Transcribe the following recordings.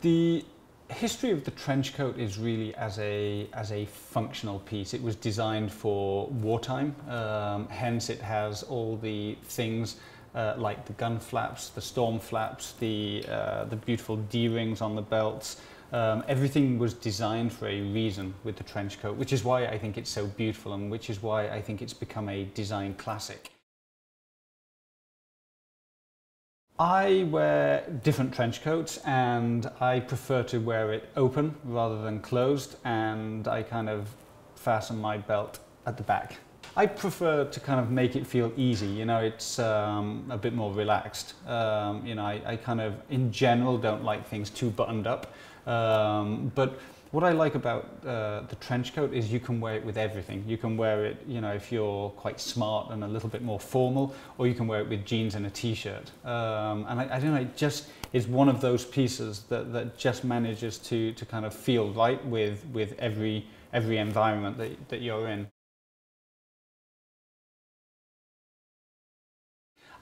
The history of the trench coat is really as a as a functional piece. It was designed for wartime, um, hence it has all the things uh, like the gun flaps, the storm flaps, the uh, the beautiful D rings on the belts. Um, everything was designed for a reason with the trench coat, which is why I think it's so beautiful and which is why I think it's become a design classic. I wear different trench coats and I prefer to wear it open rather than closed and I kind of fasten my belt at the back. I prefer to kind of make it feel easy, you know, it's um, a bit more relaxed. Um, you know, I, I kind of, in general, don't like things too buttoned up. Um, but what I like about uh, the trench coat is you can wear it with everything. You can wear it, you know, if you're quite smart and a little bit more formal, or you can wear it with jeans and a t-shirt. Um, and I, I don't know, it just is one of those pieces that, that just manages to, to kind of feel right with, with every, every environment that, that you're in.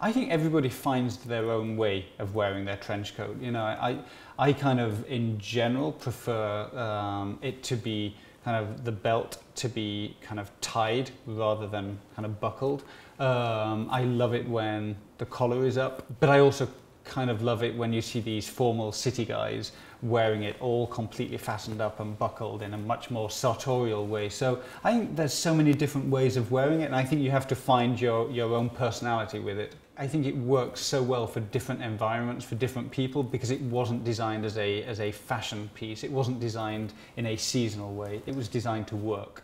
I think everybody finds their own way of wearing their trench coat. You know, I, I kind of, in general, prefer um, it to be kind of the belt to be kind of tied rather than kind of buckled. Um, I love it when the collar is up, but I also kind of love it when you see these formal city guys wearing it all completely fastened up and buckled in a much more sartorial way. So I think there's so many different ways of wearing it and I think you have to find your, your own personality with it. I think it works so well for different environments, for different people, because it wasn't designed as a, as a fashion piece. It wasn't designed in a seasonal way. It was designed to work.